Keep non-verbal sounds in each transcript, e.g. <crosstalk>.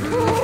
Whoa. <laughs>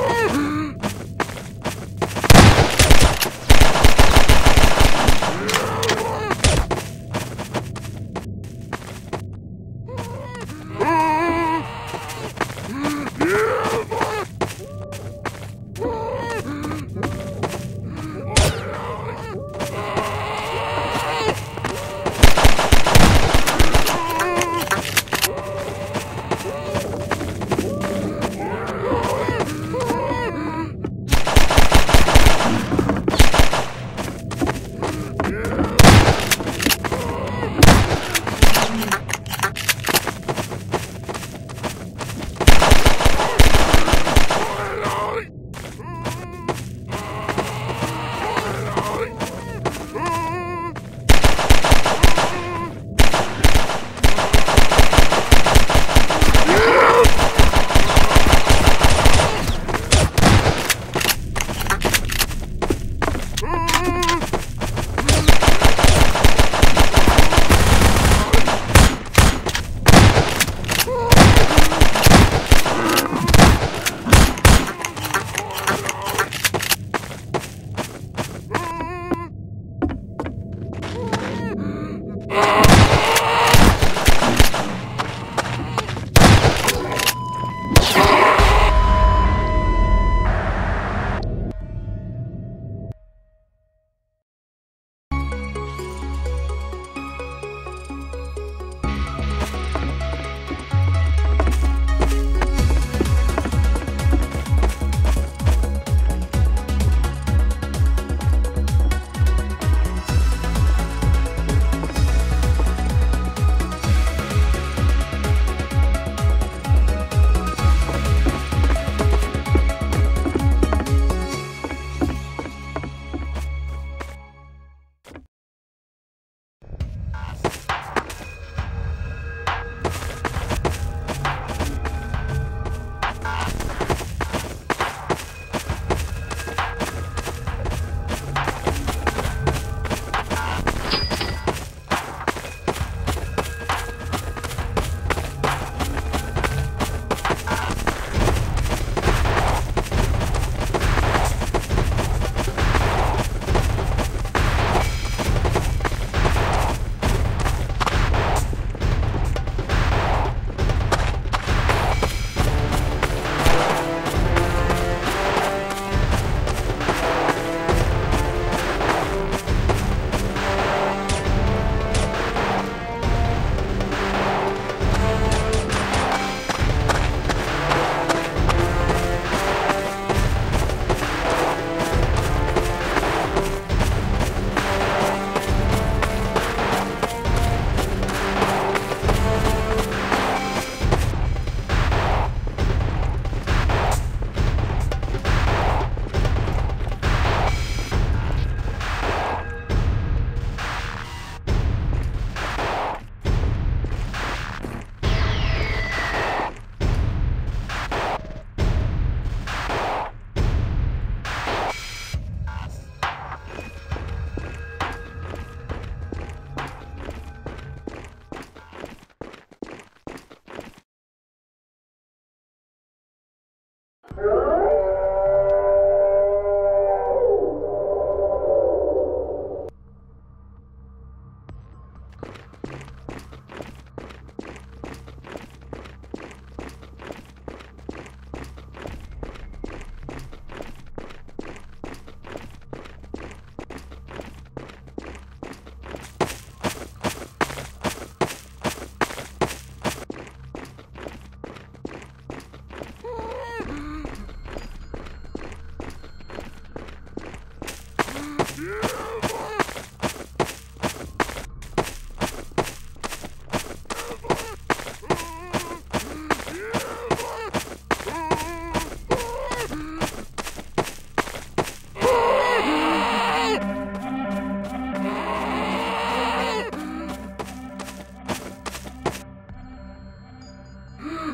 Right?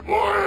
more.